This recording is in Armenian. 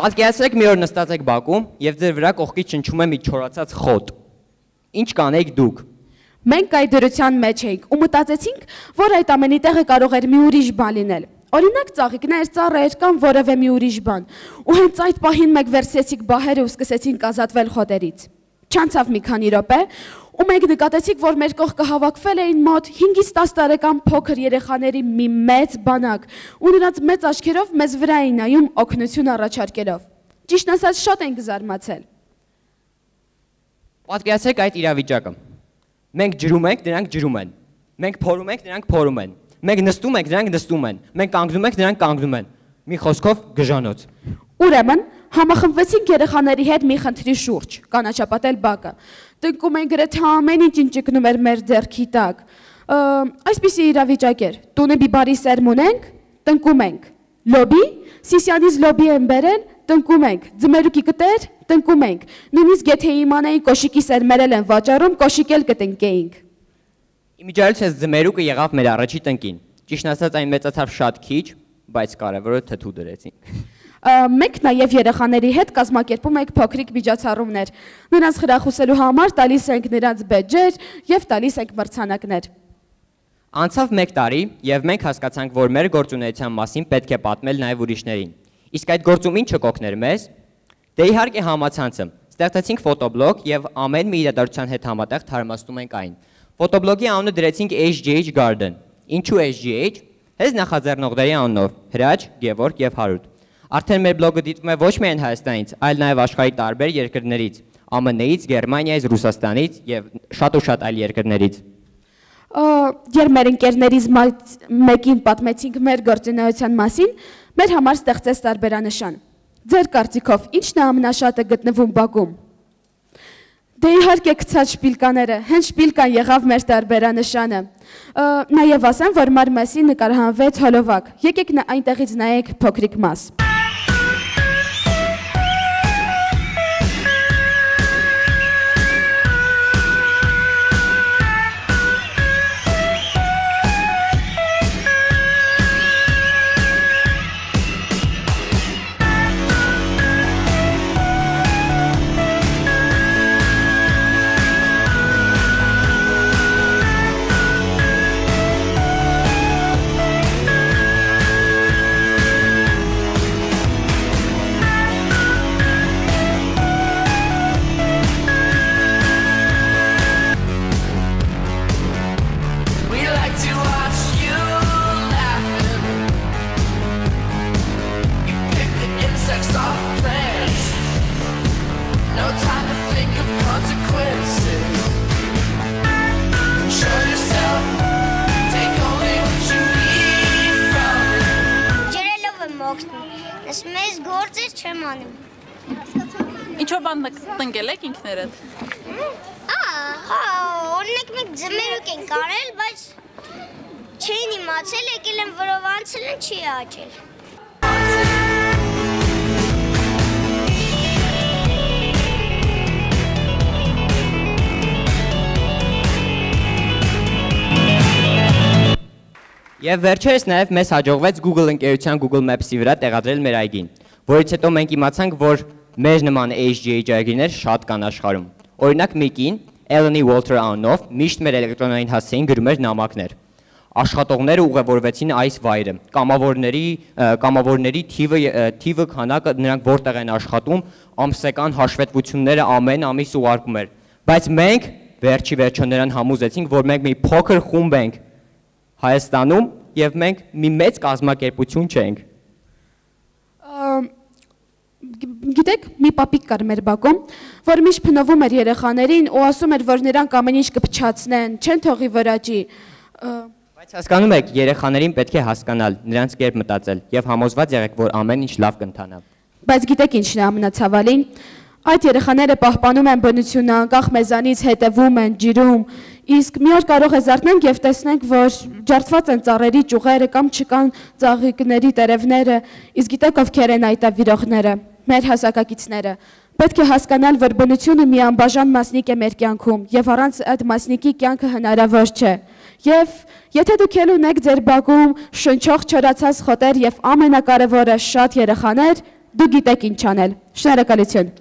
Պատկերացրեք մի օր նստած եք բակում եւ ձեր վրա կողքից ճնչում է մի չորացած խոտ։ Ինչ կանեիք դուք։ Մենք այդ դրության մեջ էինք ու մտածեցինք, որ այդ ամենի տեղը կարող էր մի ուրիշ բան լինել։ Օրինակ ծաղիկներ, ծառեր կամ որևէ մի ուրիշ բան։ Ու հենց այդ պահին մենք վերցրեցինք բահերը ու սկսեցինք ազատվել խոտերից։ Չանցավ մի քանի րոպե, ու մենք նկատեցինք, որ մեր կողքը հավաքվել էին մոտ 5-ից 10 տարեկան փոքր երեխաների մի մեծ բանակ, ու նրանց մեծ աչքերով մեզ վրա էին նայում օգնություն առաջարկելով։ Ճիշտ ասած, շատ ենք զարմացել։ Պատկերացրեք այդ իրավիճակը։ Մենք ջրում ենք, դրանք ջրում են։ Մենք փորում ենք, դրանք փորում են։ Մենք նստում ենք, դրանք նստում են։ Մենք կանգնում ենք, դրանք կանգնում են։ Մի խոսքով գժանոց։ Ուրեմն համախմբվեցինք երեխաների հետ մի խնդրի շուրջ՝ կանաչապատել բակը։ Տնկում են գրեթե ամեն ինչ ճնճկնում էր մեր ձեռքի տակ։ Այսպիսի իրավիճակ էր։ Տունը բիբարի սերմ ունենք, տնկում ենք։ Լոբի, Սիսյանից լոբի են բերել, տնկում ենք։ Ձմերուկի կտեր, տնկում ենք։ Նույնիսկ եթե իմանայի կոշիկի սերմերել են վաճառում, կոշիկել կտնկեինք։ Իմիջիայլոց ձմերուկը եղավ մեր առաջի տնկին։ Ճիշտ ասած այն մեծացավ շատ քիչ, բայց կարևորը թթու դրեցինք։ Մենք նաև երեխաների հետ կազմակերպում ենք փոքրիկ միջոցառումներ։ Նրանց խրախուսելու համար տալիս ենք նրանց բեջեր եւ տալիս ենք մրցանակներ։ Անցավ 1 տարի եւ մենք հասկացանք, որ մեր գործունեության մասին պետք է պատմել նաեւ ուրիշներին։ Իսկ այդ գործում ինչը կօգներ մեզ։ Դե իհարկե համացանցը։ Ստեղծեցինք ֆոտոբլոգ եւ ամեն մի իրադարձության հետ համատեղ թարմացնում ենք այն։ Ֆոտոբլոգի անունը դրեցինք HGH Garden։ Ինչու HGH։ Հենց նախաձեռնողների անունով՝ Հրաչ, Գևորգ եւ Հարութ։ Արդեն մեր բլոգը դիտվում է ոչ միայն Հայաստանից, այլ նաև աշխարհի տարբեր երկրներից, ԱՄՆ-ից, Գերմանիայից, Ռուսաստանից եւ շատ ու շատ այլ երկրներից։ Երբ մեր ընկերներից մեկին պատմեցինք մեր գործունեության մասին, մեր համար ստեղծեց տարբերանշան։ Ձեր կարծիքով ի՞նչն է ամենաշատը գտնվում Բաքում։ Դե իհարկե գցած շպիլկաները, հենց շպիլկան եղավ մեր տարբերանշանը։ Նաև ասեմ, որ Մարմեսի նկարահանվեց հոլովակ։ Եկեք այնտեղից նայեք փոքրիկ մաս։ Ինչո՞վ բան տնկել եք ինքներդ։ Ահա, օրինակ մենք ձմերուկ ենք արել, բայց չէին իմացել, եկել են որով անցել են չի աճել։ Եվ վերջերս նաև մեզ հաջողվեց Google ընկերության Google Maps-ի վրա տեղադրել մեր այգին, որից հետո մենք իմացանք, որ մեր նման HGH այգիներ շատ կան աշխարհում։ Օրինակ Միկին Eleni Walter անունով միշտ մեր էլեկտրոնային հասցեին գրում էր նամակներ։ Աշխատողները ուղևորվեցին այս վայրը։ Կամավորների կամավորների թիվը թիվը քանակը նրանք որտեղ են աշխատում, ամսական հաշվետվությունները ամեն ամիս ուղարկում էր։ Բայց մենք վերջի վերջո նրան համոզեցինք, որ մենք մի փոքր խումբ ենք Հայաստանում եւ մենք մի մեծ կազմակերպություն չենք։ Գիտեք, մի պապիկ կար մեր բակում, որ միշտ փնովում էր երեխաներին ու ասում էր, որ նրանք ամեն ինչ կփչացնեն, չեն թողի վրաճի։ Բայց հասկանում եք, երեխաներին պետք է հասկանալ, նրանց կերպ մտածել եւ համոզված եղեք, որ ամեն ինչ լավ կընթանա։ Բայց գիտեք ինչն է ամենացավալին։ Այդ երեխաները պահպանում են բնությունը, անկախ մեզանից հետևում են, ջիրում, իսկ մի օր կարող է զարթնենք եւ տեսնենք, որ ջարդված են ծառերի ճյուղերը կամ չկան ծաղիկների տերևները, իսկ գիտեք ովքեր են այդ ավիրողները մեր հասակակիցները։ Պետք է հասկանալ, որ բնությունը մի անբաժան մասնիկ է մեր կյանքում եւ առանց այդ մասնիկի կյանքը հնարավոր չէ։ Եվ եթե դուք ել ունեք ձեր բակում շնչող չորացած խոտեր եւ ամենակարևորը շատ երեխաներ, դու գիտեք ինչ անել։ Շնորհակալություն։